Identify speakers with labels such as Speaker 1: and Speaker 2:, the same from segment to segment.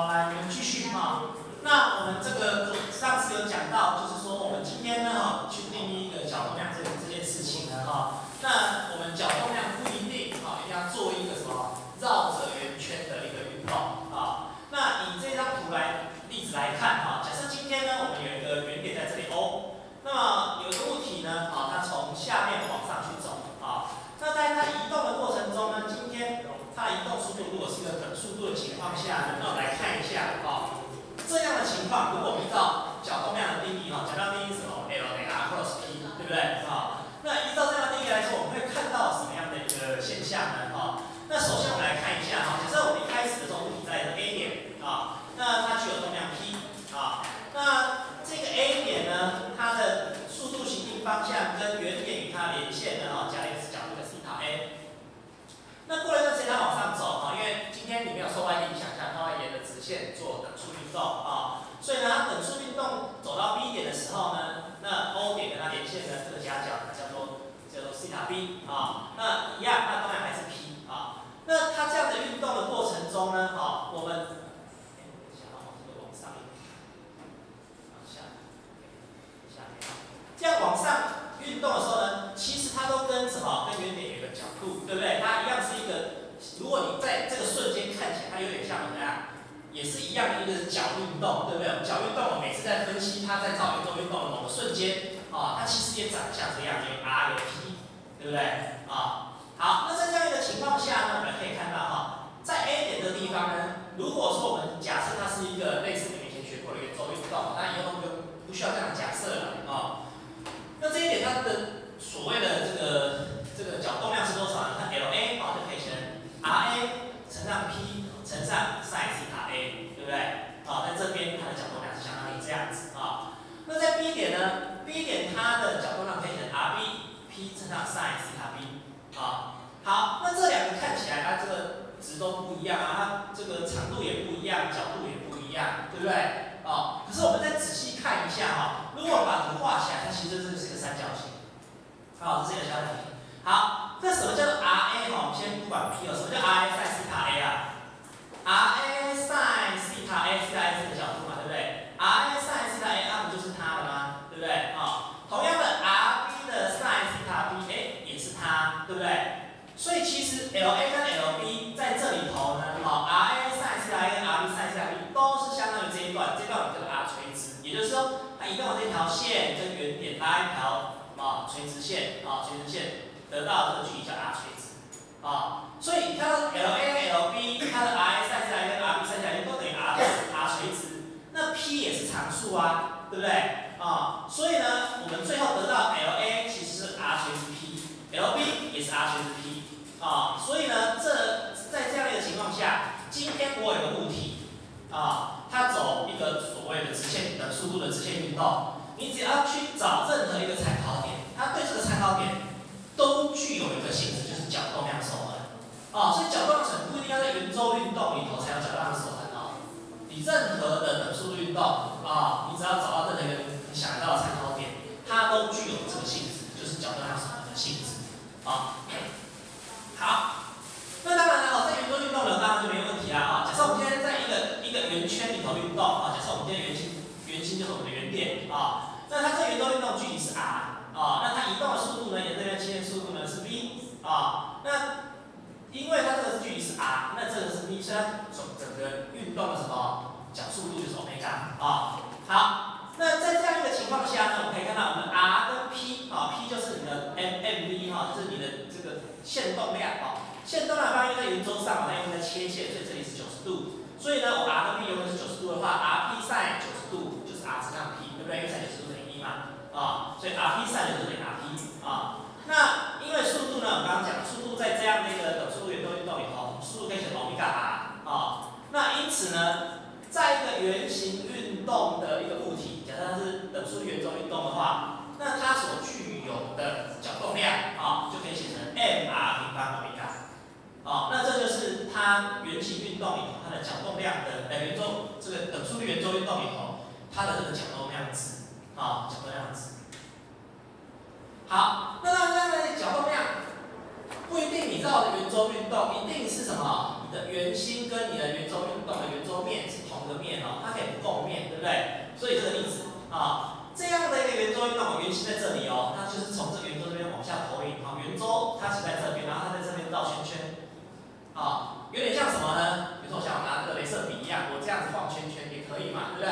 Speaker 1: 好来我们继续啊那我们这个上次有讲到就是动，对不对？脚运动，我每次在分析它在造运动运动的某个瞬间，啊，它其实也长得像这样，就 R 有 P，对不对？啊，好，那在这样一个情况下呢，我们可以看到哈，在 A 点的地方呢，如果说我们 L A 跟 L B 在这里头呢，好，R A 上下来跟，R B 上下来个，都是相当于这一段，这一段我们叫做 R 垂直，也就是说，它移动这条线跟原点拉一条啊垂直线啊垂直线，得到的距离叫 R 垂直啊，所以它的 L A 跟 L B，它的 R A 上下一跟，R B 上下来都等于 R R 垂直，那 P 也是常数啊，对不对啊？所以呢，我们最后得到速度的直线运动，你只要去找任何一个参考点，它对这个参考点都具有一个性质，就是角动量守恒。啊，所以角动程不一定要在圆周运动里头才有角动量守恒啊。你任何的等速度运动，啊，你只要找到任何一个你想得到的参考点，它都具有这个性质，就是角动量守恒的性质。啊，啊。啊、哦。那因此呢，在一个圆形运动的一个物体，假设它是等速圆周运动的话，那它所具有的角动量啊、哦，就可以写成 m r 平方欧米伽。哦，那这就是它圆形运动里头它的角动量的，哎，圆周这个等速圆周运动里头它的这个角动量值啊、哦，角动量值。好，那那那角动量不一定，你知道圆周运动一定是什么？的圆心跟你的圆周运动的圆周面是同一个面哦它可以不共面对不对？所以这个例子啊这样的一个圆周运动圆心在这里哦它就是从这圆周这边往下投影好圆周它是在这边然后它在这边绕圈圈啊有点像什么呢？比如说像我拿个镭射笔一样我这样子晃圈圈也可以嘛对不对？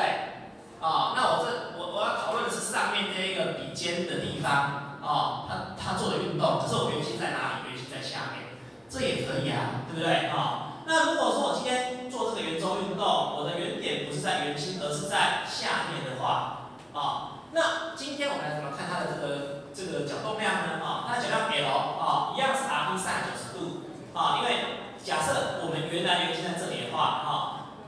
Speaker 1: 啊那我这我我要讨论的是上面这一个笔尖的地方啊它它做的运动可是我圆心在哪里？圆心在下面这也可以啊对不对？啊那如果说我今天做这个圆周运动，我的原点不是在圆心，而是在下面的话啊，那今天我们来怎么看它的这个这个角动量呢？啊，它的角动量 L 啊，一样是 R P 三九十度啊，因为假设我们原来圆心在这里的话啊，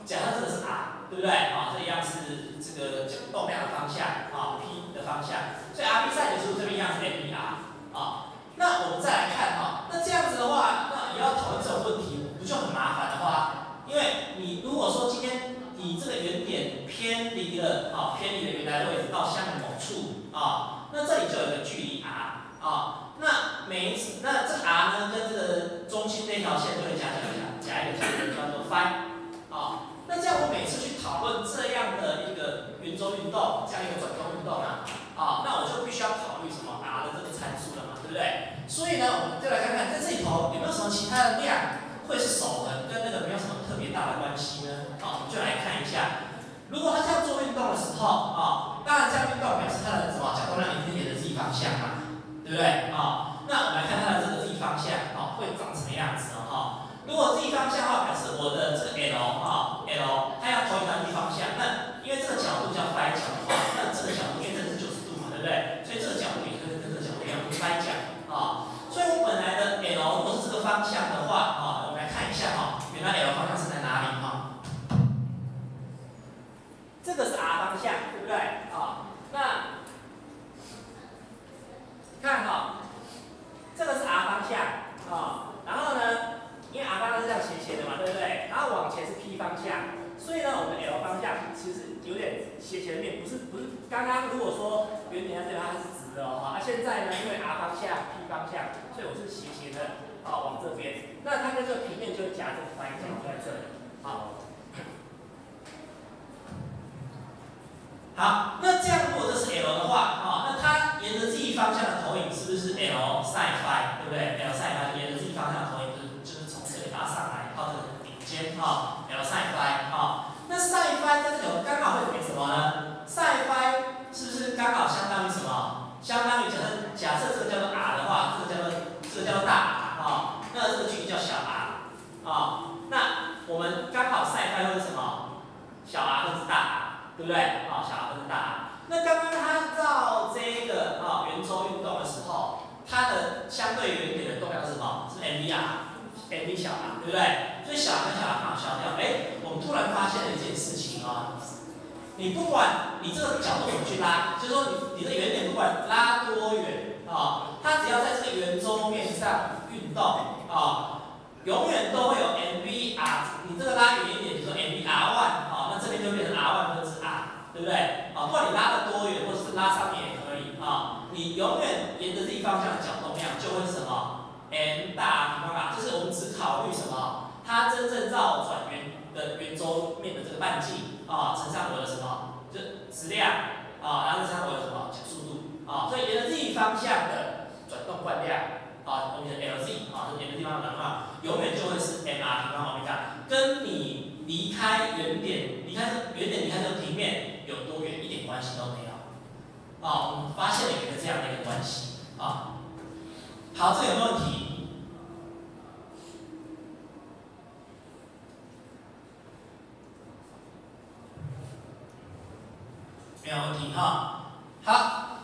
Speaker 1: 假设这个是 R，对不对啊？这一样是这个角动量的方向啊，P 的方向，所以 R P 三九十度这边一样是 M P R 啊。那我们再来看哈，那这样子的话，那也要讨论这种问题，就很麻烦的话？因为你如果说今天你这个原点偏离了啊，偏离了原来的位置到下面某处啊，那这里就有个距离 r 啊，那每一次那这个 r 呢跟这个中心这条线就会加加加加一个加一个叫做 phi 啊，那这样我每次去讨论这样的一个圆周运动，这样一个转动运动啊，啊，那我就必须要考虑什么 r 的这个参数了嘛，对不对？所以呢，我们就来看看在这里头有没有什么其他的量会是守恒，跟那个没有什么特别大的关系呢？好，我们就来看一下，如果他这样做运动的时候，啊，当然这样运动表示他的什么角动量一定沿着 z 方向嘛，对不对？啊，那我们来看他的这个 z 方向，啊，会长什么样子呢？哈，如果 z 方向的话，表示我的这个 l，啊，l 它要投影到 z 方向，那因为这个角度叫 phi 角的话，那这个角度因为这是九十度嘛，对不对？所以这个角度也跟跟这个角度一样，是 phi 角。啊，所以我本来的 L 如果是这个方向的话，啊，我们来看一下哈，原来 L 方向是在哪里哈？这个是 R 方向，对不对？啊，那看哈，这个是 R 方向啊，然后呢，因为 R 方向是这样斜斜的嘛，对不对？然后往前是 P 方向，所以呢，我们 L 方向其实有点斜斜的面，不是不是，刚如果说原点在这里，它是。的哈，那现在呢？因为 R 方向、P 方向，所以我是斜斜的啊，往这边。那它跟这个平面就夹这个方角在这里。好，好，那这样如果这是 L 的话，啊，那它沿着 Z 方向的投影是不是 L sin phi，对不对？L sin phi 沿着 Z 方向投影，就是就是从这里拉上来到这个顶尖，哈，L sin phi，哈，那 sin phi 在这里刚好会给什么呢？sin phi 是不是刚好相当于什么？相当于假设假设这个叫做 r 的话，这个叫做这个叫做大 R 啊，那这个距离叫小 r 啊，那我们刚好晒开会是什么？小 r 分之大 R，对不对？啊，小 r 分之大 R。那刚刚它到这个啊圆周运动的时候，它的相对原点的动量是什么？是 m v r，m v 小 r，对不对？所以小跟小 r 刚好消掉。哎，我们突然发现了一件事情啊。你不管你这个角度怎么去拉，就是说你你的原点不管拉多远啊，它只要在这个圆周面上运动啊，永远都会有 m v r。你这个拉远一点，比如说 m v r one 啊，那这边就变成 r one 分之 r，对不对？啊，不管你拉的多远，或者是拉上面也可以啊，你永远沿着这一方向的角动量就会是什么 m 大 r，就是我们只考虑什么，它真正绕转圆的圆周面的这个半径。啊，乘上我的什么？质量啊，然后乘上我的什么？角速度啊，所以沿着 z 方向的转动惯量啊，我们的 Lz 啊，沿着地方的话，永远就会是 m r 平方欧米伽，跟你离开原点，离开原点离开这个平面有多远一点关系都没有。啊，我们发现了一个这样的一个关系啊。好，这有没有问题？没有问题哈，好，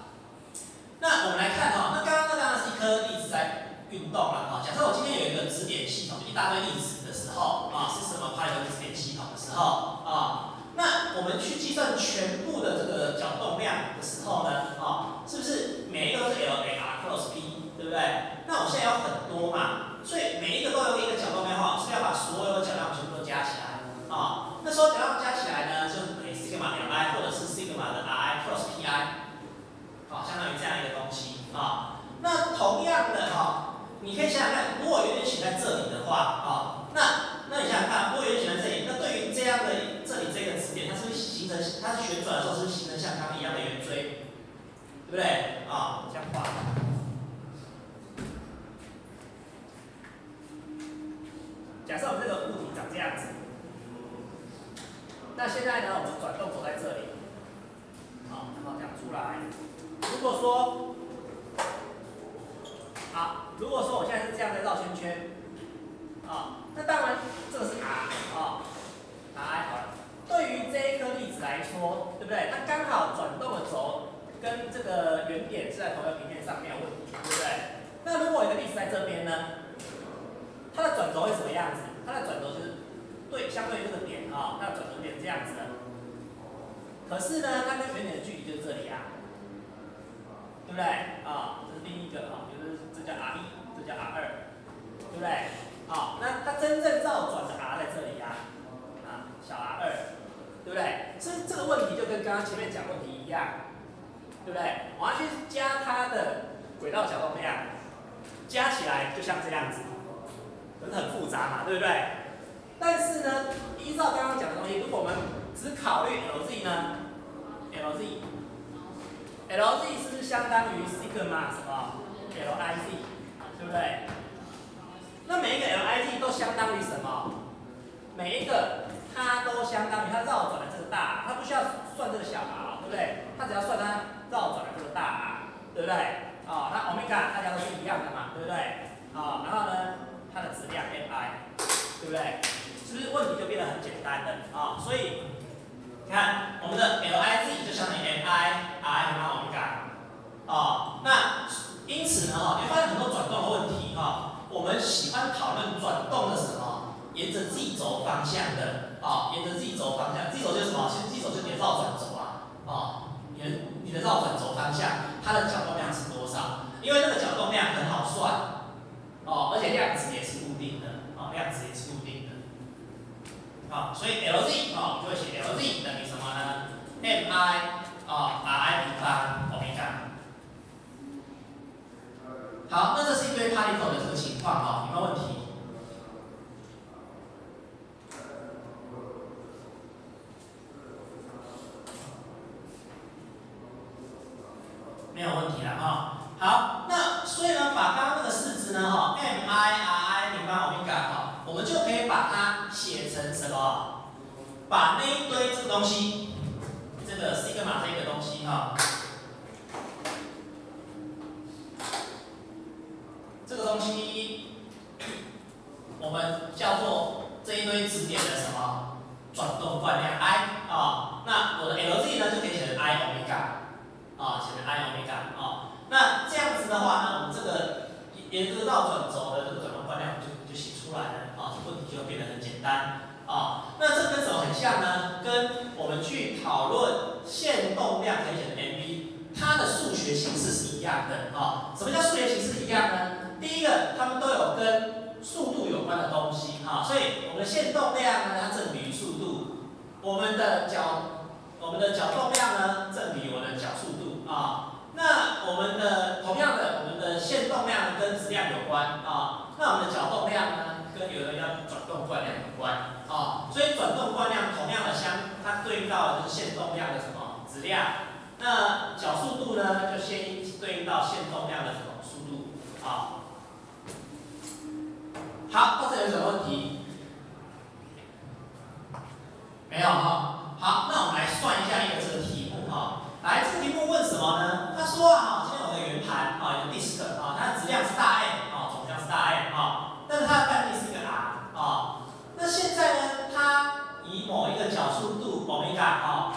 Speaker 1: 那我们来看哈，那刚刚那当然是一颗粒子在运动了哈。假设我今天有一个质点系统，一大堆粒子的时候啊，是什么派的质点系统的时候啊？那我们去计算全部的这个角动量的时候呢，啊，是不是每一个都是 L A R cross P，对不对？那我现在有很多嘛，所以每一个都有一个角动量哈，是要把所有的角量全部都加起来啊。那所有角量加起来呢，就等于 sigma 两 i 或者是的 i cross pi，好，相当于这样一个东西啊。那同样的哈，你可以想想看，如果原点写在这里的话啊，那那你想想看，如果原点写在这里，那对于这样的这里这个质点，它是不是形成它是旋转的时候是不是形成像刚刚一样的圆锥，对不对啊？这样画。假设我们这个物体长这样子，那现在呢，我们转动走在这里。好，然后这样出来。如果说好，如果说我现在是这样的绕圈圈，啊，那当然这个是 r 啊，i 好了。对于这一颗粒子来说，对不对？它刚好转动的轴跟这个原点是在同一个平面上，没有问题，对不对？那如果一个粒子在这边呢，它的转轴会什么样子？它的转轴就是对相对于这个点啊，那转轴点这样子的。可是呢，它跟原点的距离就是这里啊，对不对？啊，这是另一个啊，就是这叫 r 一，这叫 r 二，对不对？好，那它真正绕转的 r 在这里呀，啊，小 r 二，对不对？所以这个问题就跟刚刚前面讲问题一样，对不对？我要去加它的轨道角动量，加起来就像这样子，可是很复杂嘛，对不对？但是呢，依照刚刚讲的东西，如果我们只考虑 Lz 呢，Lz，Lz 是不是相当于 sigma 什么 Liz，对不对？那每一个 Liz 都相当于什么？每一个它都相当于它绕转的这个大，它不需要算这个小 r，对不对？它只要算它绕转的这个大 r，对不对？啊，那大家都是一样的嘛，对不对？啊，然后呢，它的质量 Mi，对不对？是不是问题就变得很简单了啊？所以你看我们的 Liz 就相当于 Mi i 加 omega，啊，那因此呢，哈，你发现很多转动的问题，哈，我们喜欢讨论转动的什么？沿着 z 轴方向的，啊，沿着 z 轴方向，z 轴就是什么？其实 z 轴就是你的绕转轴啊，啊，你的你的绕转轴方向，它的角动量是多少？因为那个角动量很好算，哦，而且量子也是固定的，啊，量子也是固定。好，所以 Lz 哦，就会写 Lz 等于什么呢？Mi 啊，Ri 平方 omega。好，那这是一堆 particle 的这个情况哦，有没有问题？没有问题了哈。好，那所以呢，把刚刚那个式子呢，哈，Mi Ri 平方 omega 哈，我们就可以把它写成什么？把那一堆这个东西，这个 sigma 这个东西哈，个东西我们叫做这一堆质点的什么转动惯量 I 啊？那我的 Lz 呢就可以写成 I omega 啊，写成 I omega 啊。那这样子的话呢，我们这个沿这个绕转轴的这个转动惯量就就写出来了啊，这问题就变得很简单啊。那这跟什么很像呢？跟我们去讨论线动量可以写成 mv，它的数学形式是一样的啊。什么叫数学形式一样呢？第一个，它们都有跟速度有关的东西啊，所以我们的线动量呢，它正比速度，我们的角我们的角动量呢，正比我的角速度啊。那我们的同样的，我们的线动量跟质量有关啊。那我们的角动量呢，跟有的要转动惯量有关啊。所以转动惯量同样的相，它对应到的就是线动量的什么质量。那角速度呢，就先对应到线动量的什么速度啊。好，到这有什么问题？没有哈。好，那我们来算一下一个这个题目哈。来，这个题目问什么呢？他说啊，今天有个圆盘啊，有 disk 啊，它的质量是大 M 啊，总量是大 M 啊，但是它的半径是一个 r 啊。那现在呢，它以某一个角速度 omega 啊，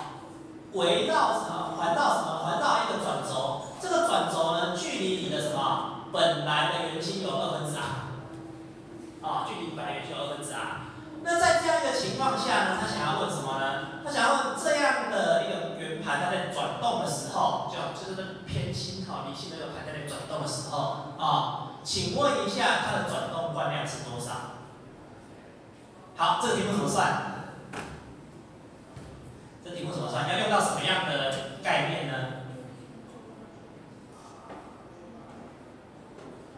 Speaker 1: 围绕什么？环绕什么？环绕一个转轴。这个转轴呢，距离你的什么？本来的圆心有二分啊，距离本来圆心二分之 r。那在这样一个情况下呢，他想要问什么呢？他想要问这样的一个圆盘，它在转动的时候，就就是那偏心哈，离心的圆盘在那转动的时候啊，请问一下它的转动惯量是多少？好，这题目怎么算？这题目怎么算？要用到什么样的概念呢？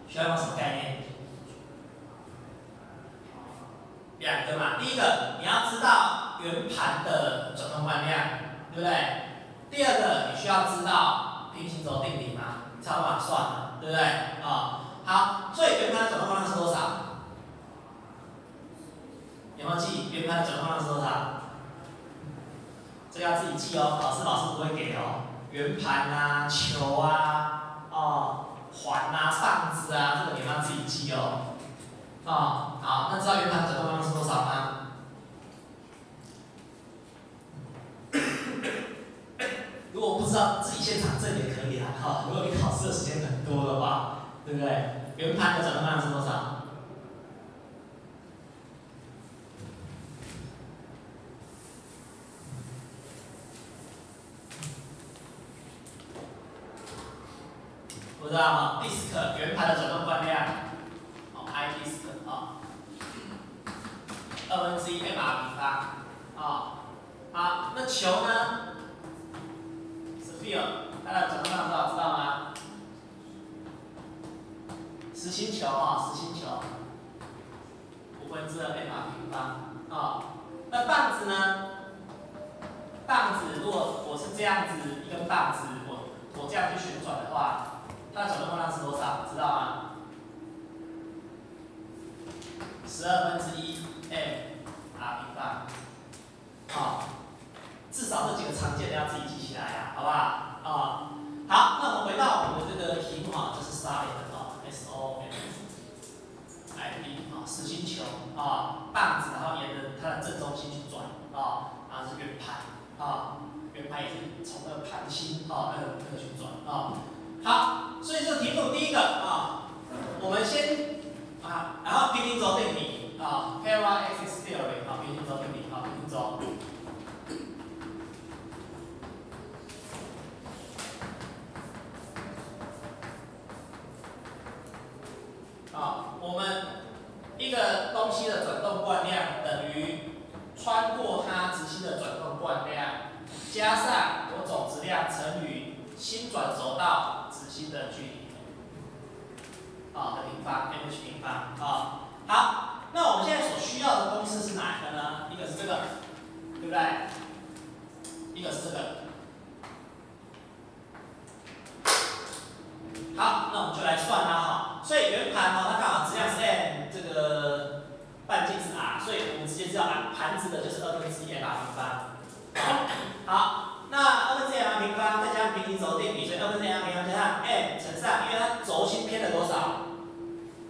Speaker 1: 需要用什么概念？两个嘛，第一个你要知道圆盘的转动惯量，对不对？第二个你需要知道平行轴定理嘛，你才有办法算嘛，对不对？啊，好，所以圆盘转动惯量是多少？有没有记？圆盘的转动惯量是多少？这个要自己记哦，老师老师不会给哦。圆盘啊，球啊，哦，环啊、棒子啊，这个你要自己记哦。啊，好，那知道圆盘转动量是多少吗？如果不知道，自己现场证也可以啦，哈。如果你考试的时间很多的话，对不圆盘的转动量是多少？不知道哈，disk 圆盘的转动惯量，哦，I disk 啊，二分之一 m r 平方，啊，好，那球呢？它的转动量多少知道吗？实心球啊，实心球，五分之二 m 平方啊。那棒子呢？棒子如果我是这样子一根棒子，我我这样去旋转的话，它的转动量是多少？知道吗？十二分之一 m r 平方。好，至少这几个常见的要自己记起来呀，好不好？啊，好，那我们回到我们这个题目啊，这是沙里 O L I D 啊，实心球啊，棒子，然后沿着它的正中心去转啊，然后是圆盘啊，圆盘也是从那个盘心啊那个那个去转啊。好，所以这个题目第一个啊，我们先啊，然后平行轴定理啊，parallel axis theory 啊，平行轴定理啊，平行轴。啊，我们一个东西的转动惯量等于穿过它直心的转动惯量，加上我总质量乘以心转轴道直心的距离，啊的平方，m h 平方，啊，好，那我们现在所需要的公式是哪一个呢？一个是这个，对不对？一个是这个。好，那我们就来算它哈。所以圆盘哈，它刚好质量是 m，这个半径是 r，所以我们直接知道盘子的就是二分之一 m r 平方。好，那二分之一 m r 平方再加上平行轴定理，所以二分之一 m r 平方加上乘上，因为它轴心偏了多少？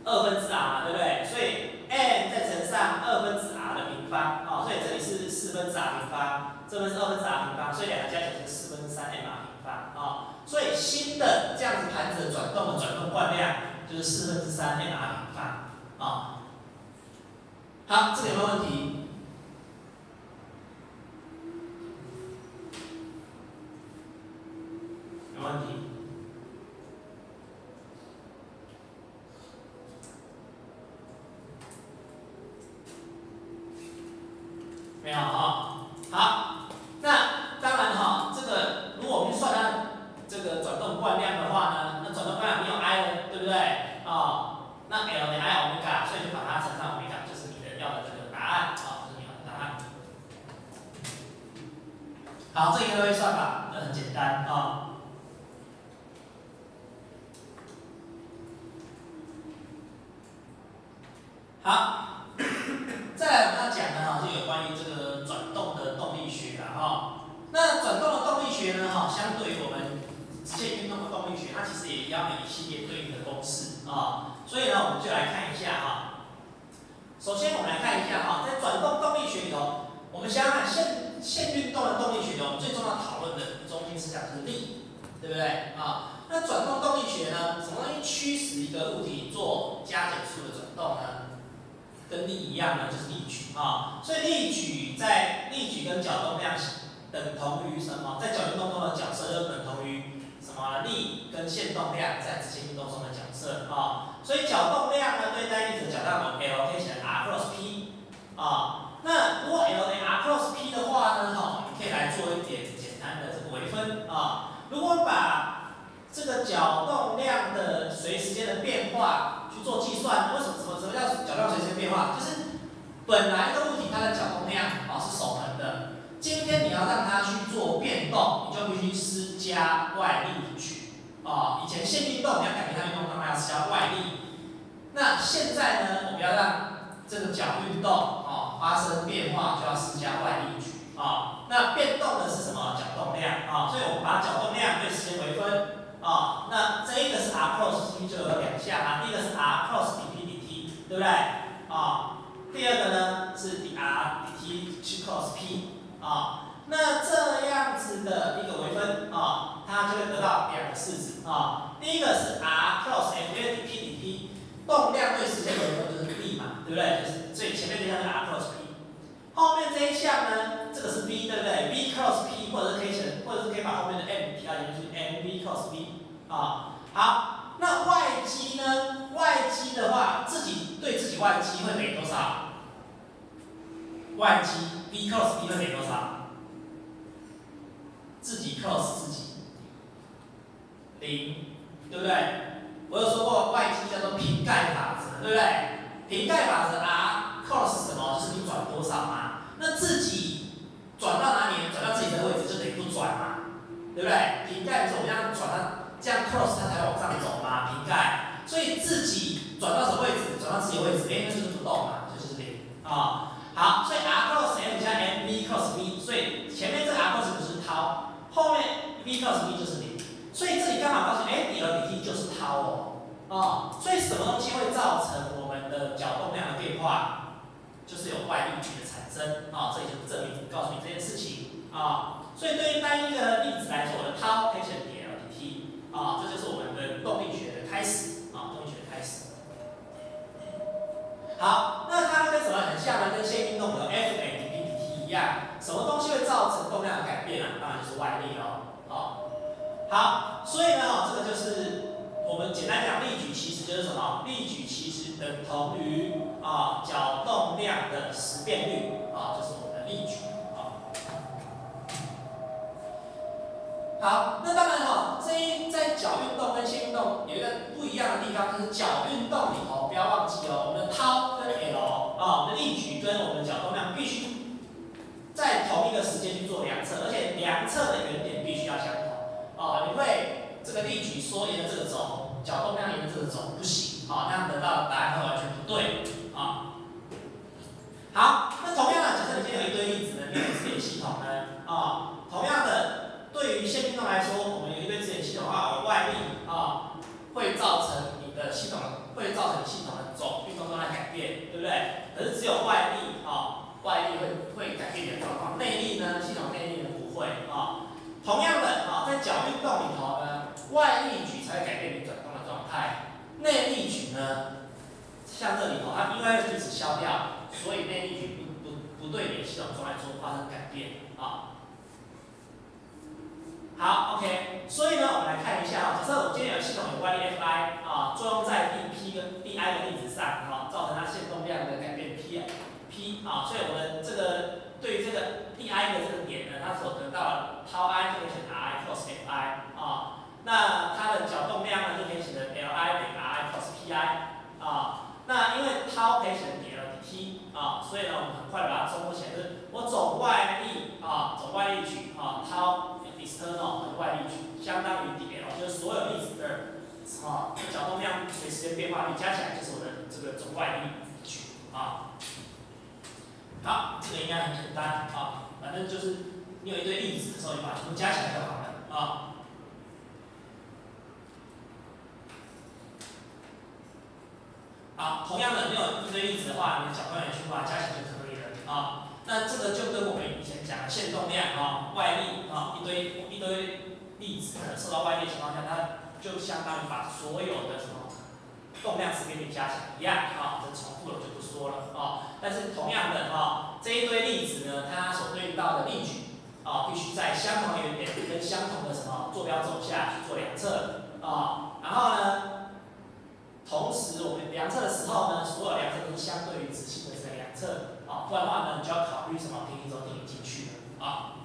Speaker 1: 二分之 r 对不对？所以 m 再乘上二分之 r 的平方，哦，所以这里是四分之 r 平方，这边是二分之 r 平方，所以两个加起来是四分之三 m r 平方，啊。所以新的这样子盘子转动的转动惯量就是四分之三 m r 平方啊。好，这个有没有问题？有问题？没有哦？好，那当然哈，这个如果我们算它。这个转动惯量的话呢，那转动惯量没有 I 对不对？哦，那 L 等于 I 欧米伽，所以就把它乘上欧米伽，就是你的要的这个答案，啊，这是你要的答案。好，这应该会算吧，这很简单啊。好，再来我们要讲的哈，就有关于这个转动的动力学了哈。那转动的动力学呢，哈，相对于我们直线运动的动力学，它其实也一样有一系列对应的公式啊，所以呢，我们就来看一下哈。首先，我们来看一下哈，在转动动力学里头，我们想想看线线运动的动力学中最重要讨论的中心思想就是力，对不对啊？那转动动力学呢，什么东西驱使一个物体做加减速的转动呢？跟力一样呢，就是力矩啊。所以力矩在力矩跟角动量等同于什么？在角运动中的角色就等同于。什么力跟线动量在直线运动中的角色啊？所以角动量呢，对单粒子角动量 L 可以写成 R cross P 啊。那如果 L 等于 R cross P 的话呢，哈，你可以来做一点简单的这个微分啊。如果把这个角动量的随时间的变化去做计算，为什么什么什么叫角动量随时间变化？就是本来一个物体它的角动量啊是守恒的。今天你要让它去做变动，你就必须施加外力啊、哦，以前线运动你要改变它运动方向是要外力，那现在呢，我们要让这个角运动啊、哦、发生变化，就要施加外力矩啊、哦。那变动的是什么？角动量啊、哦，所以我们把角动量对时间为分啊、哦。那这一个是 r cross t 就有两项啊，第一个是 r cross d p d t，对不对啊、哦？第二个呢是 d r d t c cross p 啊、哦。那这样子的一个微分啊、哦，它就会得到两个式子。啊。第一个是 r cross f 因为 p 底 p 动量对时间的微分就是 b 嘛，对不对？就是最前面这项是 r cross p，后面这一项呢，这个是 v 对不对？v cross p 或者是可以写，或者是可以把后面的 m 提到前面，就是 m v cross v 啊。好，那外积呢？外积的话，自己对自己外积会等于多少？外积 v cross v 会等于多少？自己 cross 零，对不对？我有说过外积叫做瓶盖法则，对不对？瓶盖法则 r cross 什么？就是你转多少嘛。那自己转到哪里？转到自己的位置就等于不转嘛，对不对？瓶盖是我们这样转到，这样 cross 它才往上走嘛，瓶盖。所以自己转到什么位置？转到自己位置，哎，那就是不动嘛，就是零啊。好，所以 r cross m 加 m v cross v，所以前面这个 r cross 不是涛，后面 v cross v 就是零，所以这里刚好告诉你，哎，底和哦，所以什么东西会造成我们的角动量的变化？就是有外力矩的产生啊，这里就是证明告诉你这件事情啊。所以对于单一的例子来说，我的涛可以写底和底 t 啊，这就是我们的动力学的开始啊，动力学的开始。好，那它跟什么很像呢？跟线运动的 f a dp dt 一样，什么东西会造成动量的改变啊？当然就是外力哦。好，好，所以呢，哦，这个就是我们简单讲力矩，其实就是什么？力矩其实等同于啊角动量的时变率啊，就是我们的力矩啊。好，那当然哈，这一在角运动跟线运动有一个不一样的地方，就是角运动里头不要忘记哦，我们的涛跟 L 啊，我们的力矩跟我们的角动量必须在同一个时间去做量测，而且量测的原点必须要相同啊，你会这个力矩缩沿的这个轴，角动量沿着走不行好，那样得到的答案会完全不对啊。好，那同样的，假设你今天有一堆粒子呢，你有自己的系统呢啊，同样的。对于线运动来说，我们有一堆资源系统的话，而外力啊，会造成你的系统，会造成系统的总运动状态改变，对不对？可是只有外力啊，外力会会改变你的状况，内力呢，系统内力呢不会啊。同样的啊，在角运动里头呢，外力矩才会改变你哎，内力矩呢，像这里头它因为矩子消掉，所以内力矩不不不对你的系统状态说发生改变啊。好，OK，所以呢，我们来看一下啊，假设我今天有系统有外力 Fi 啊，作用在 dP 跟 dI 的粒子上，哈，造成它线动量的改变 P 啊 P 啊，所以我们这个对于这个 dI 的这个点呢，它所得到的 tau I 就可以写 I cos Fi 啊，那它的角动量呢就可以写成 Li 等于来啊，那因为 tau 可以写成 d L T 啊，所以呢，我们很快把它综合起来，就是我总外力啊，总外力矩啊，tau external 的外力矩相当于 dL，就是所有粒子的啊角动量随时间变化率加起来就是我的这个总外力矩啊。好，这个应该很简单啊，反正就是你有一堆粒子的时候，你把全部加起来就好了啊。好，同样的，你有一堆粒子的话，你的角动量也去把它加起来就可以了啊。那这个就跟我们以前讲的线动量啊，外力啊，一堆一堆粒子受到外力情况下，它就相当于把所有的什么动量时间率加起来一样啊，这重复了就不说了啊。但是同样的啊，这一堆粒子呢，它所对应到的力矩啊，必须在相同的原点跟相同的什么坐标轴下去做量测啊。然后呢，同时我们量测的时候呢，所有量测都是相对于直线的这个量测。啊，不然的话呢，你就要考虑什么平行轴定理进去了啊。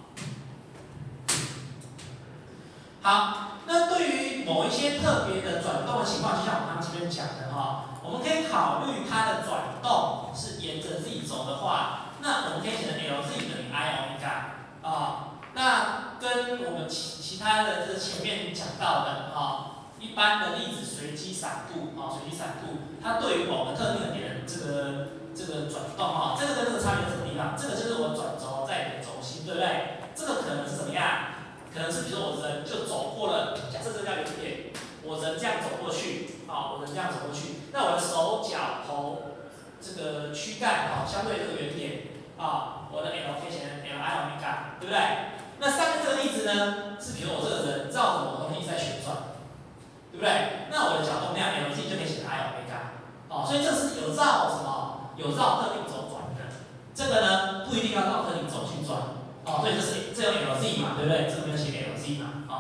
Speaker 1: 好，那对于某一些特别的转动的情况，就像我刚刚前面讲的哈，我们可以考虑它的转动是沿着 z 轴的话，那我们可以写成 Lz 等于 i omega 啊。那跟我们其其他的这前面讲到的啊，一般的粒子随机散布啊，随机散布，它对于某个特定的点这个。这个转动啊，这个跟这个差别在什么地方？这个就是我转轴在你的轴心，对不对？这个可能是怎么样？可能是比如说我人就走过了，假设这叫原点，我人这样走过去，啊，我人这样走过去，那我的手脚头这个躯干啊，相对这个原点啊，我的 L 可以写成 L I omega，对不对？那上面这个例子呢，是比如我这个人绕着某个东西在旋转，对不对？那我的角动量 L G 就可以写 I omega，哦，所以这是有绕什么？有绕特定轴转的。这个呢，不一定要绕特定轴去转，哦，所以这是这有 L Z 嘛，对不对？这个没有写 L Z 嘛，哦。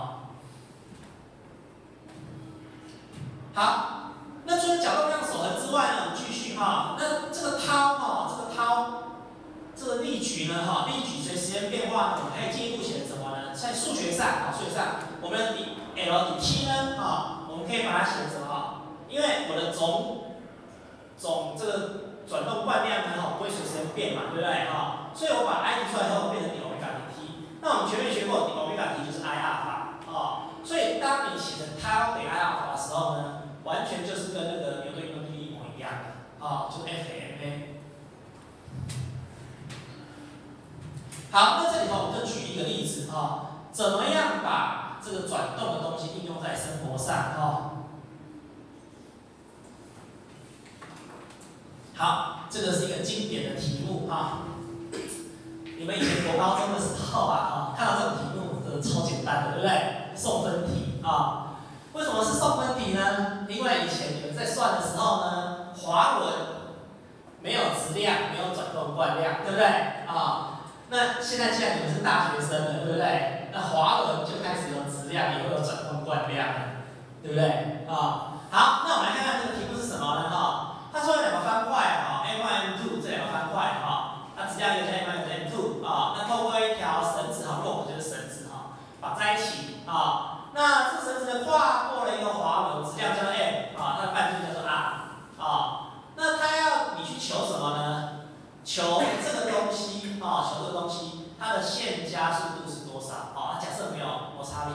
Speaker 1: 好，那除了角动量守恒之外呢，我们继续哈，那这个涛哈，这个涛。这个力矩呢，哈，力矩随时间变化呢，我们可以进一步写成什么呢？在数学上，啊，数学上，我们的 L 底 T 呢，啊，可以把它写成啊？因为我的总总这个转动惯量呢，哈，不会随时间变嘛，对不对？哈，所以我把 I 提出来以后，变成欧米伽 T。那我们前面学过，欧米伽 T 就是 I 阿尔法，啊，所以当你写成 tau 等于 I 阿法的时候呢，完全就是跟那个牛顿运动定律一模一样的，啊，就是 F A M A。好，那这里头我们就举一个例子啊，怎么样把这个转动的东西应用在生活上哈？好，这个是一个经典的题目哈。你们以前读高中的时候啊，哈，看到这种题目都是超简单的，对不对？送分题啊。为什么是送分题呢？因为以前你们在算的时候呢，滑轮没有质量，没有转动惯量，对不对？啊。那现在既然你们是大学生了，对不对？那滑轮就开始有质量，也会有转动惯量了，对不对？啊，好，那我们来看看这个题目是什么呢？哈，他说有两个方块，哈，M1、M2 这两个方块，哈，那质量一个是 m one m two，啊，那透过一条绳子，哈，肉就是绳子，哈，绑在一起，啊，那这绳子呢跨过了一个滑轮，质量叫 m，啊，它的半径叫做 r，啊，那它要你去求什么呢？求这个东西，啊，求这个东西，它的线加速度是多少？啊，假设没有摩擦力，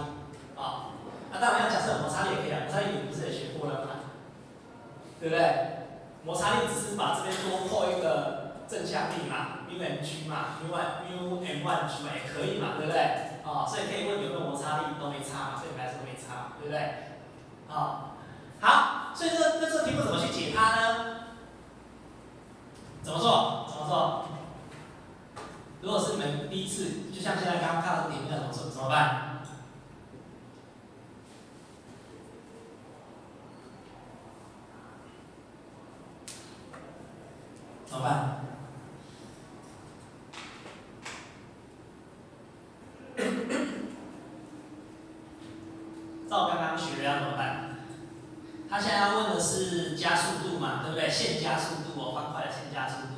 Speaker 1: 啊，那当然要假设有摩擦力也可以啊，摩擦力你不是也学过了吗？对不对？摩擦力只是把这边多扣一个正向力嘛，u m g 嘛，u one u m one g 嘛，也可以嘛，对不对？啊，所以可以问有没有摩擦力都没差嘛，所以来说没差，对不对？啊，好，所以这个这这题目怎么去解它呢？怎么做？怎么做？如果是你们第一次，就像现在刚刚看到题目怎么做？怎么办？怎么办？照刚刚学的要怎么办？他现在要问的是加速度嘛，对不对？线加速度哦，方块的线加速度。